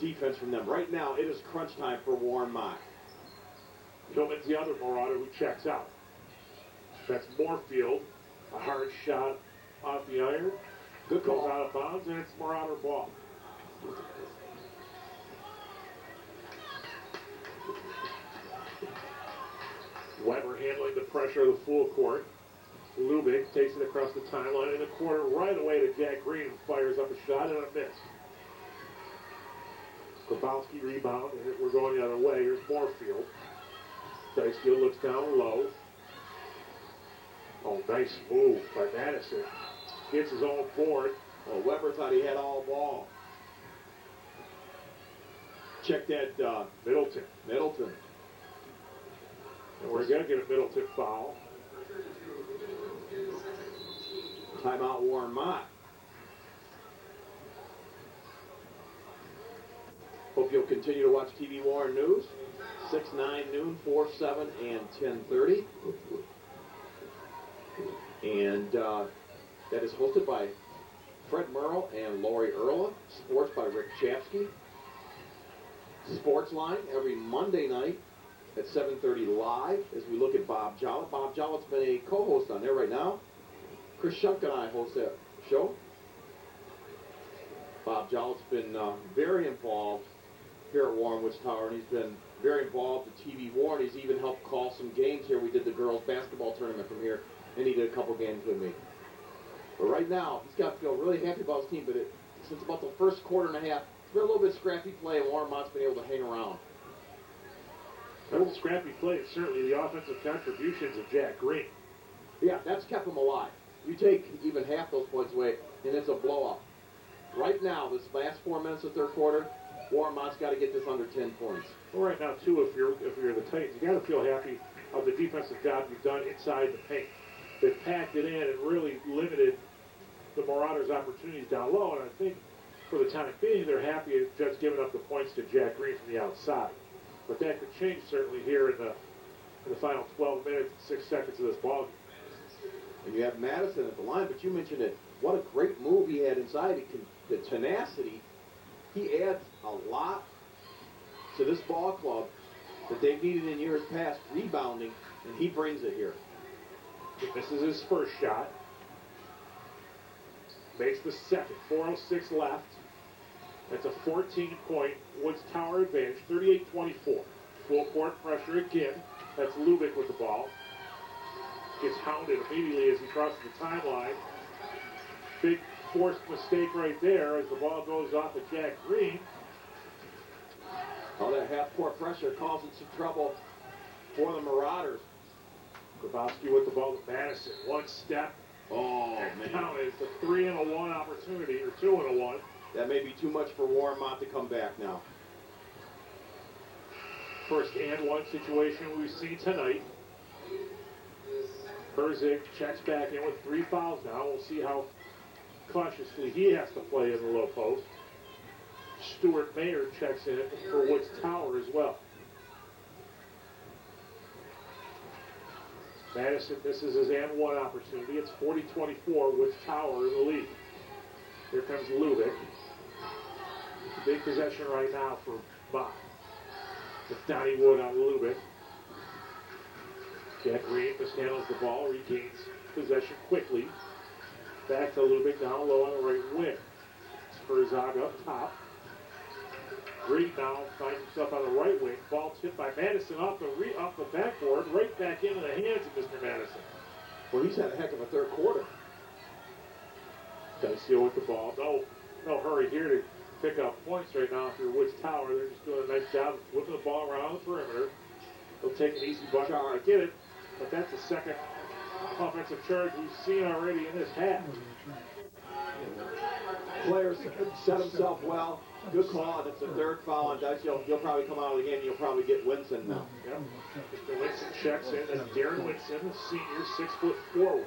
defense from them. Right now, it is crunch time for Warren Mott. Hillman's the other Marauder who checks out. That's Moorfield. A hard shot off the iron. Good Goes out of bounds, and it's Marauder ball. Weber handling the pressure of the full court. Lubick takes it across the timeline in the corner right away to Jack Green, who fires up a shot and a miss. Grabowski rebound, and we're going the other way. Here's Moorfield. Dyskill looks down low. Oh, nice move by Madison. Gets his own board. Well, Weber thought he had all ball. Check that uh, Middleton. Middleton. And we're going to get a Middleton foul. Timeout Warren Mott. Hope you'll continue to watch TV Warren News. 6, 9, noon, 4, 7, and 10.30. And uh, that is hosted by Fred Merle and Lori Erla. Sports by Rick Chapsky. Sports Line every Monday night at 7.30 live as we look at Bob Jollitt. Bob Jollitt's been a co-host on there right now. Chris Shunk and I host that show. Bob Jollitt's been uh, very involved here at Warren Woods Tower, and he's been very involved with TV Warren. He's even helped call some games here. We did the girls basketball tournament from here, and he did a couple games with me. But right now, he's got to feel really happy about his team. But it, since about the first quarter and a half, it's been a little bit scrappy play, and Warren Mott's been able to hang around. That little scrappy play. is Certainly the offensive contributions of Jack Green. Yeah, that's kept them alive. You take even half those points away, and it's a blowout. Right now, this last four minutes of third quarter, Warren Mott's got to get this under 10 points. Well, right now too, if you're if you're the Titans, you got to feel happy of the defensive job you've done inside the paint. They've packed it in and really limited the Marauders' opportunities down low. And I think for the time being, they're happy just giving up the points to Jack Green from the outside. But that could change certainly here in the in the final 12 minutes and six seconds of this ball game. And you have Madison at the line, but you mentioned it. What a great move he had inside. He can, the tenacity. He adds a lot to this ball club that they've needed in years past, rebounding, and he brings it here. This is his first shot. Makes the second. 4.06 left. That's a 14 point Woods Tower advantage, 38 24. Full court pressure again. That's Lubick with the ball. Gets hounded immediately as he crosses the timeline. Big forced mistake right there as the ball goes off of Jack Green. That half-court pressure causing some trouble for the Marauders. Grabowski with the ball to Madison. One step. Oh, and man. it. It's a three and a one opportunity, or two and a one. That may be too much for Warren Mott to come back now. First and one situation we've seen tonight. Herzig checks back in with three fouls now. We'll see how cautiously he has to play in the low post. Stuart Mayer checks in for Woods Tower as well. Madison misses his and one opportunity. It's 40-24 Woods Tower in the lead. Here comes Lubick. Big possession right now for Bach. With Donnie Wood on Lubick. Jack Green mishandles the ball, regains possession quickly. Back to Lubick down low on the right wing. Herzig up top. Green now finds himself on the right wing. Ball tipped by Madison off the re- off the backboard, right back into the hands of Mr. Madison. Well, he's had a heck of a third quarter. Dicio with the ball. No, no hurry here to pick up points right now If you're Woods Tower. They're just doing a nice job of whipping the ball around the perimeter. They'll take an easy bucket. I get it, but that's the second offensive charge we've seen already in this half. Players set himself well. Good call, and it's the third foul on Dice. You'll, he'll probably come out of the game. You'll probably get Winston now. Yep. Mr. Winston checks in. That's Darren Winston, the senior, six foot forward.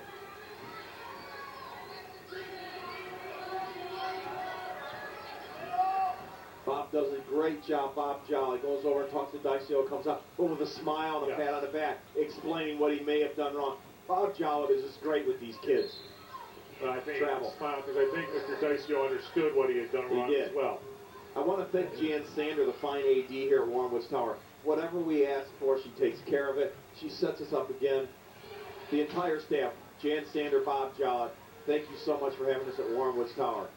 Bob does a great job. Bob Jolly goes over and talks to Dicio, comes up but with a smile and a Yeah. pat on the back, explaining what he may have done wrong. Bob Jolly is just great with these kids. But I think Travel. smile because I think Mr. Dicio understood what he had done He wrong did. as well. I want to thank Jan Sander, the fine AD here at Warren Woods Tower. Whatever we ask for, she takes care of it. She sets us up again. The entire staff, Jan Sander, Bob Jolly, thank you so much for having us at Warren Woods Tower.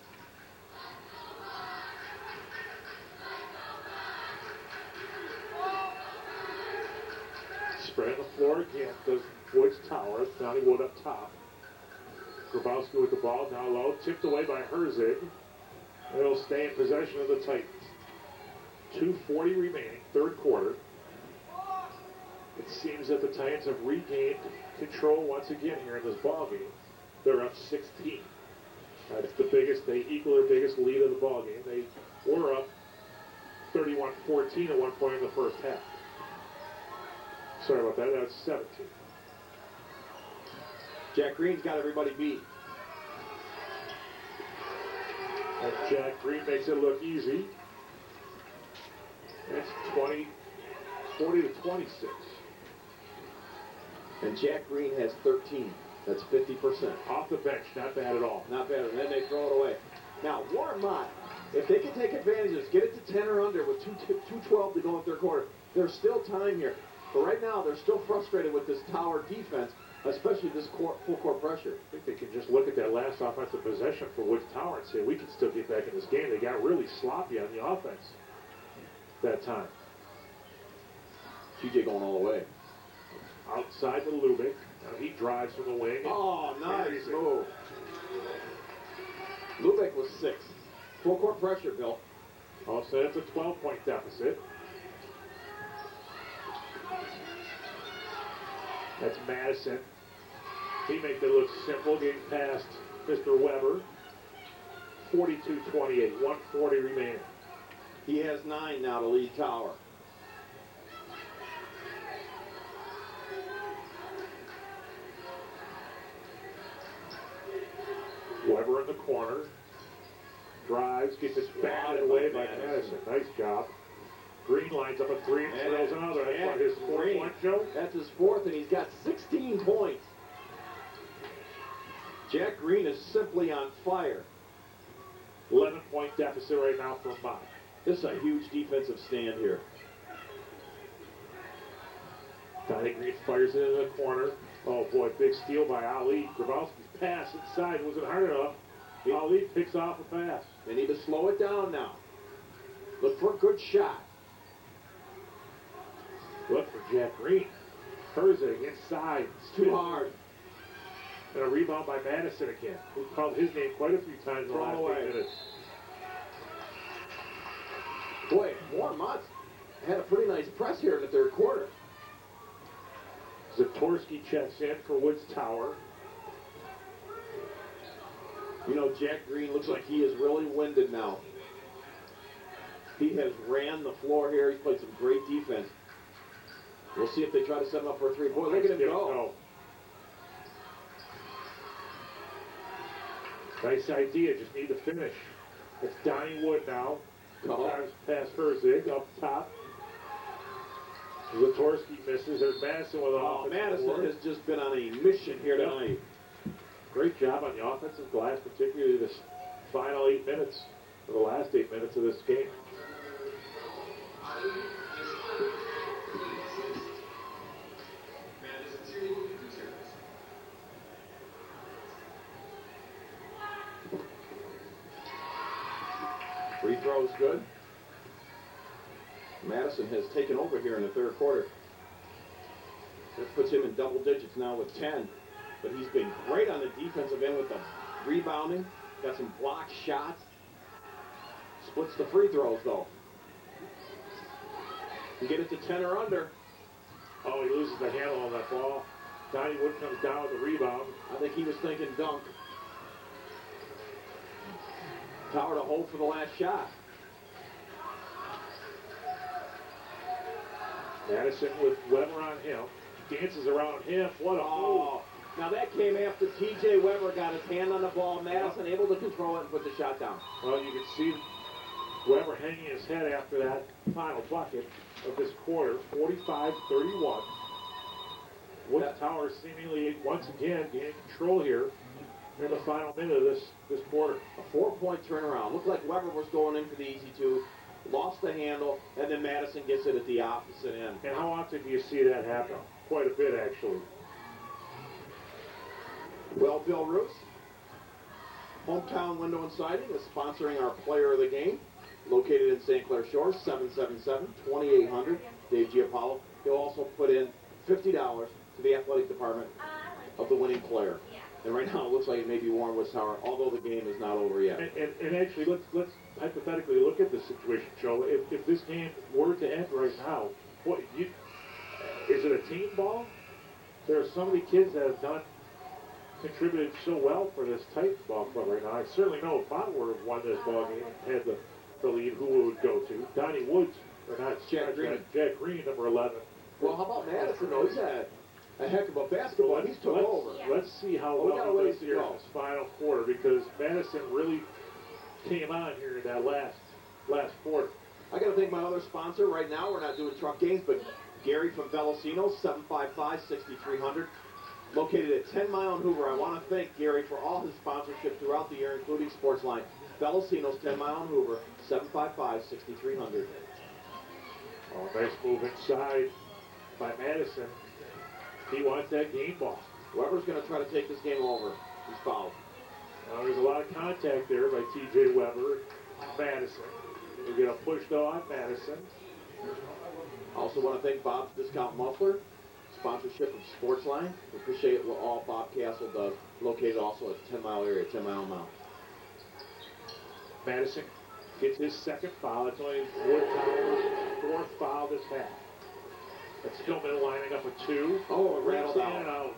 Spread the floor again. Does Woods Tower. Donnie Wood up top. Grabowski with the ball down low. Tipped away by Herzig. It'll stay in possession of the Titans. 2.40 remaining, third quarter. It seems that the Titans have regained control once again here in this ball game. They're up 16. That's the biggest, they equal their biggest lead of the ball game. They were up 31-14 at one point in the first half. Sorry about that. That's 17. Jack Green's got everybody beat. And Jack Green makes it look easy. It's 20, 40 to 26. And Jack Green has 13. That's 50%. Off the bench, not bad at all. Not bad. And then they throw it away. Now, Warren Mott, if they can take advantage of this, get it to 10 or under with 2, 212 to go in third quarter, there's still time here. But right now, they're still frustrated with this tower defense, especially this court, full court pressure. I think they can just look at that last offensive possession for Woods Tower and say, we can still get back in this game. They got really sloppy on the offense that time. TJ going all the way. Outside to Lubick. Now he drives from the wing. Oh, nice move. Lubick was six. Full court pressure, Bill. All set. It's a 12-point deficit. That's Madison. He makes it look simple, getting past Mr. Weber. 42-28, 140 remaining. He has nine now to lead Tower. Weber in the corner. Drives, gets it batted away by Madison. Nice job. Green lines up a three and throws another. That's his fourth Green. point, Joe. That's his fourth, and he's got 16 points. Jack Green is simply on fire. 11 point deficit right now for Mott. This is a huge defensive stand here. Donnie Green fires it in the corner. Oh boy, big steal by Ali. Grabowski's pass inside wasn't hard enough. Ali picks off a pass. They need to slow it down now. Look for a good shot. Look for Jack Green. Herzig inside. It's too hard. And a rebound by Madison again. We called his name quite a few times in the last away. eight minutes. Boy, Mormont had a pretty nice press here in the third quarter. Zatorsky checks in for Woods Tower. You know, Jack Green looks like he is really winded now. He has ran the floor here. He's played some great defense. We'll see if they try to set him up for a three. Boy, look at him go. Nice idea, just need to finish. It's Donnie Wood now. On. Drives uh-huh. past Herzig up top. Zatorsky misses. There's Madison with an Oh, Madison board. has just been on a mission here Yep. tonight. Great job on the offensive glass, particularly this final eight minutes, or the last eight minutes of this game. Is good. Madison has taken over here in the third quarter. That puts him in double digits now with 10. But he's been great on the defensive end with the rebounding. Got some block shots. Splits the free throws though. Can get it to 10 or under. Oh, he loses the handle on that ball. Donnie Wood comes down with the rebound. I think he was thinking dunk. Tower to hold for the last shot. Madison with Weber on him. Dances around him. What a oh. move. Oh, now that came after T.J. Weber got his hand on the ball. Madison able to control it and put the shot down. Well, you can see Weber hanging his head after that final bucket of this quarter, 45-31. Woods Tower seemingly once again gaining control here in the final minute of this, this quarter. A four-point turnaround. Looked like Weber was going in for the easy two. Lost the handle, and then Madison gets it at the opposite end. And how often do you see that happen? Quite a bit, actually. Well, Bill Roos, Hometown Window and Siding is sponsoring our player of the game. Located in St. Clair Shores, 777-2800. Dave Giapalo. He'll also put in $50 to the athletic department of the winning player. And right now it looks like it may be Warren Tower, although the game is not over yet. And, and, and actually, let's let's hypothetically look at the situation, Joe. If, if this game were to end right now, what you is it a team ball? There are so many kids that have done contributed so well for this Titan ball club right now. I certainly know if would have won this ball game and had the, the lead, who it would go to? Donnie Woods, or not? Jack Green. Jack Green, number 11. Well, how about Madison, though? He's had a heck of a basketball. Let's, He's took let's, over. let's see how Well, we well he does here in this final quarter because Madison really came on here in that last last quarter. I got to thank my other sponsor right now. We're not doing truck games, but Gary from Velocino, 755-6300, located at 10 Mile and Hoover. I want to thank Gary for all his sponsorship throughout the year, including Sportsline. Velocino's 10 Mile and Hoover, 755-6300. Oh, nice move inside by Madison. He wants that game ball. Whoever's going to try to take this game over, he's fouled. Now, there's a lot of contact there by T.J. Weber, Madison. We get a push though on Madison. Also want to thank Bob's Discount Muffler, sponsorship of Sportsline. We appreciate what all Bob Castle does, located also at 10 Mile area, 10 Mile Mile. Madison gets his second foul. It's only Wood Towers' fourth foul this half. That's Hillman lining up with two. Oh, it rattled Rips in out. out.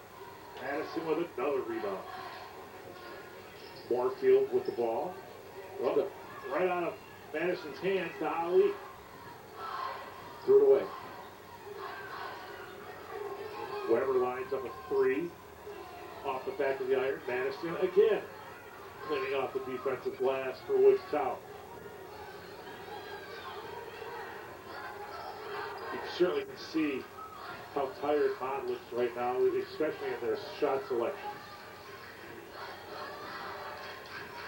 Madison with another rebound. Moorfield with the ball. Well, right out of Madison's hands to Ali. Threw it away. Weber lines up a three off the back of the iron. Madison again cleaning off the defensive glass for Woods Tower. You certainly can see how tired Mott looks right now, especially in their shot selection.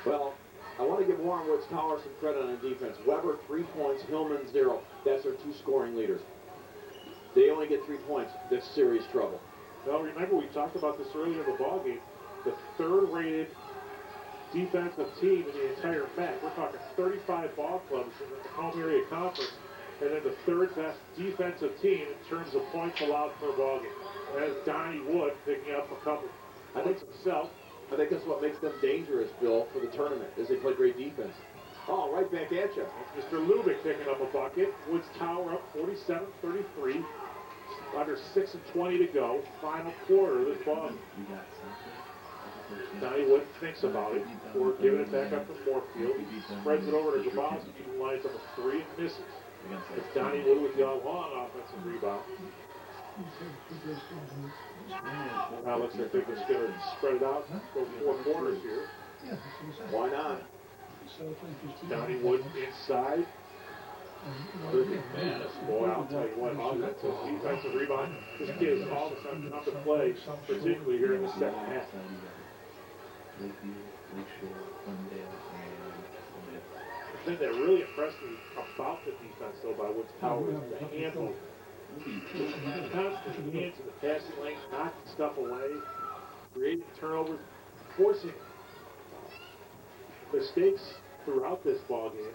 Well, I want to give Warren Woods Tower some credit on defense. Weber, three points. Hillman, zero. That's their two scoring leaders. They only get three points. That's serious trouble. Now remember we talked about this earlier in the ballgame. The third-rated defensive team in the entire MAC. We're talking 35 ball clubs in the home area conference, and then the third best defensive team in terms of points allowed per ballgame. That is Donnie Wood picking up a couple I think points himself. I think that's what makes them dangerous, Bill, for the tournament, is they play great defense. Oh, right back at you. Mr. Lubick picking up a bucket. Woods Tower up 47-33. Under 6 and 20 to go. Final quarter of this ball. Donnie Wood thinks about it. Or giving it back up to Moorfield. Spreads it over to Grabowski, who lines up a three and misses. It's Donnie Wood with the long offensive rebound. Now looks like they're just going to spread it out, go four corners here. Why not? Donnie Wood inside. Boy, I'll tell you what, offensive, defensive rebound. This kid is all of a sudden come to play, particularly here in the second half. Lakeview, Lakeshore, Glendale, and The thing that really impressed me about the defense, though, by Woods Tower is the handle. In the passing lane, knocking stuff away, creating turnovers, forcing mistakes throughout this ball game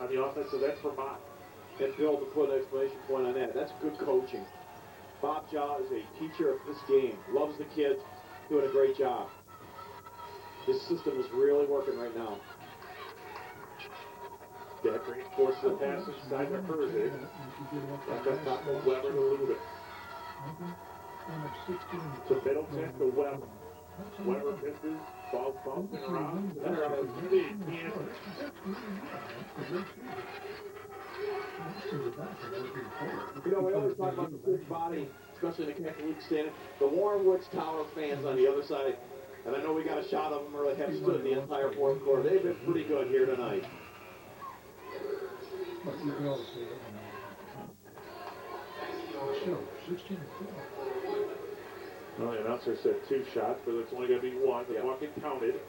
on the offensive end for Mott. And Bill, to put an explanation point on that, that's good coaching. Bob Jaw is a teacher of this game, loves the kids, doing a great job. This system is really working right now. Green forces the pass inside to Herzig. Back up top to Weber to Lubick. To Middleton to Weber. Weber misses, ball bumping around. Center of the lead, Kansas. You know, we always talk about the big body, especially the Catholic standing. The Warren Woods Tower fans on the other side, and I know we got a shot of them early, have stood the entire fourth quarter. They've been pretty good here tonight. Well, the announcer said two shots, but it's only going to be one. The Yeah. bucket counted.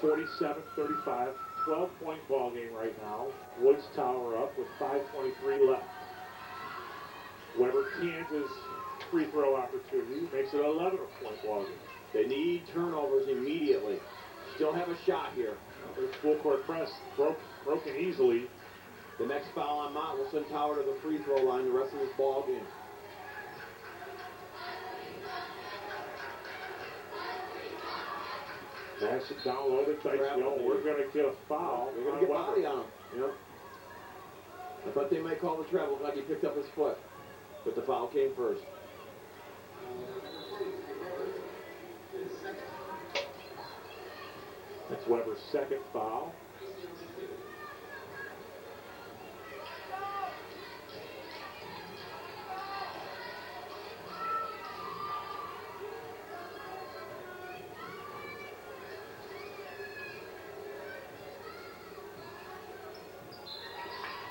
47-35, 12-point ball game right now. Woods Tower up with 5.23 left. Weber Kansas free throw opportunity makes it an 11-point ball game. They need turnovers immediately. Still have a shot here. Full court press broke, broken easily. The next foul on Mott will send Tower to the free throw line the rest of this ball game. Madison down low to Dyson. Oh, we're going to get a foul. They're going to get body on him. Know? I thought they might call the travel. Glad he picked up his foot. But the foul came first. That's Weber's second foul.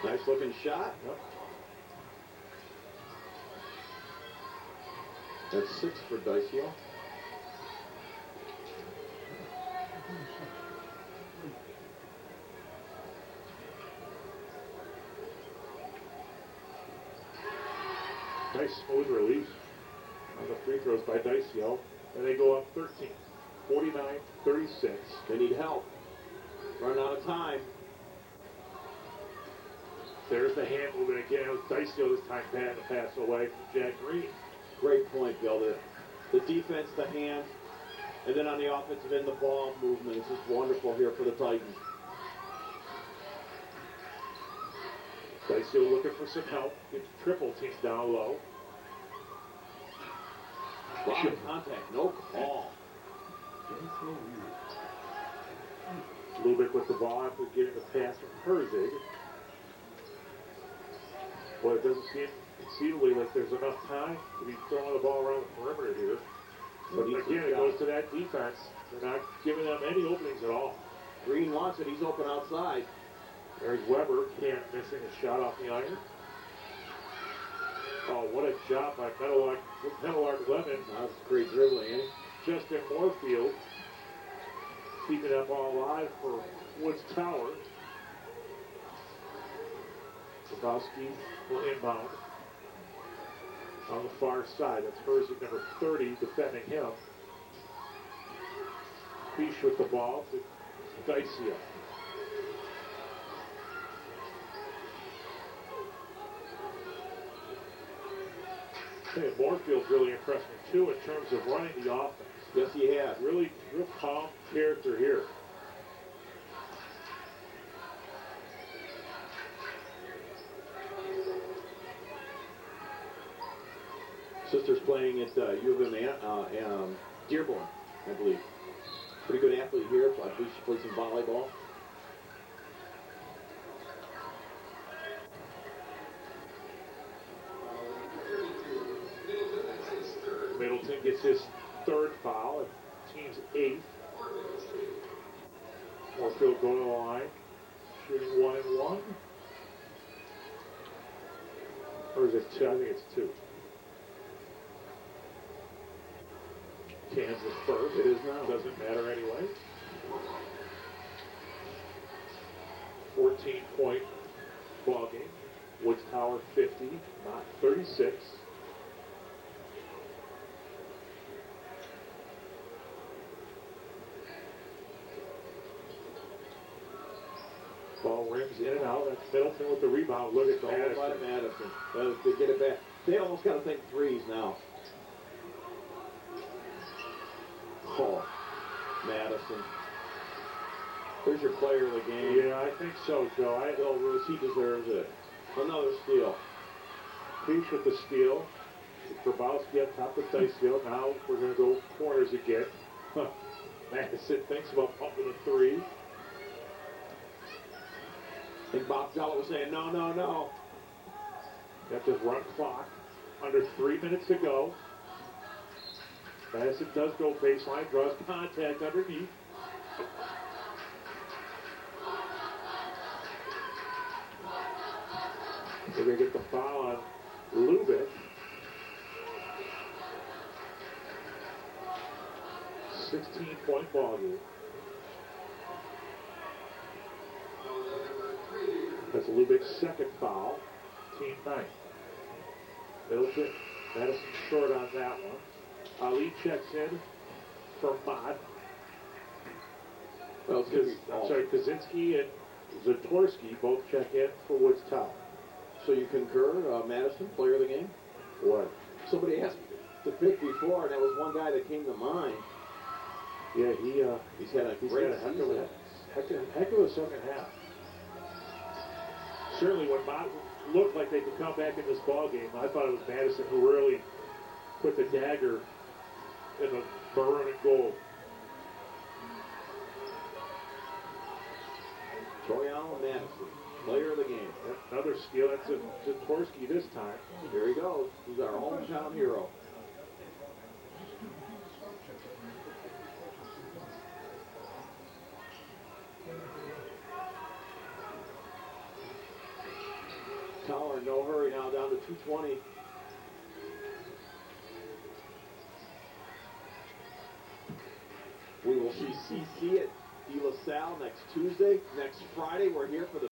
Nice looking shot. Yep. That's six for Dicio. Nice smooth release on by Dicio. And they go up 13. 49-36. They need help. Run out of time. There's the hand movement again. It was Dicio this time patting the pass away from Jack Green. Great point, Bill. The, the defense, the hand, And then on the offensive end, the ball movement is just wonderful here for the Titans. Dicio looking for some help. Gets triple team down low. Of contact, no call. Lubick with the ball after getting the pass from Herzig. Well, it doesn't seem conceivably like there's enough time to be throwing the ball around the perimeter here. But again, it goes to that defense. They're not giving them any openings at all. Green wants it, he's open outside. There's Weber, can't missing a shot off the iron. Oh, what a job by Meadowlark, Meadowlark Lemon. That was great dribbling, eh? Justin Moorfield keeping that ball alive for Woods Tower. Grabowski will inbound on the far side. That's Herzig, number 30, defending him. Fish with the ball to Dicio. Hey, Moorfield's really impressed me too in terms of running the offense. Yes, he has. Really, real calm character here. Sister's playing at uh, U of M, uh, um, Dearborn, I believe. Pretty good athlete here. I believe she plays some volleyball. Middleton gets his third foul, and team's eighth. Moorfield going to the line, shooting one and one. Or is it two? I think it's two. Kansas first. It is now. Doesn't matter anyway. 14 point ball game. Woods Tower 50, not 36. Ball rims in and out. That's Middleton with the rebound. Look at Madison. Madison. To get it back. They almost got to think threes now. Oh, Madison. There's your player of the game. Yeah, I think so, Joe. I Bill Roos, he deserves it. Another steal. Peach with the steal. Grabowski up top with Dicefield. Now we're going to go corners again. Madison thinks about pumping a three. I think Bob Jollitt was saying, no, no, no. Got this run clock. Under three minutes to go. Madison does go baseline, draws contact underneath. They're going to get the foul on Lubick. Sixteen point ball game. That's Lubick's second foul. Team ninth. Middleton, Madison short on that one. Ali checks in for Mott. Well, gonna I'm sorry, Kaczynski and Zatorsky both check in for Woods Tower. So you concur, uh, Madison, player of the game? What? Somebody asked to pick before, and that was one guy that came to mind. Yeah, he uh, He's had a he's great had a heck of a heck of a second half. Certainly, when Mott looked like they could come back in this ball game, I thought it was Madison who really put the dagger in the maroon and gold. Troy Allen Madison, player of the game. Another skill. That's a Zatorsky this time. Here he goes. He's our hometown hero. No hurry now, down to 220. We will see CC at De La Salle next Tuesday. Next Friday, we're here for the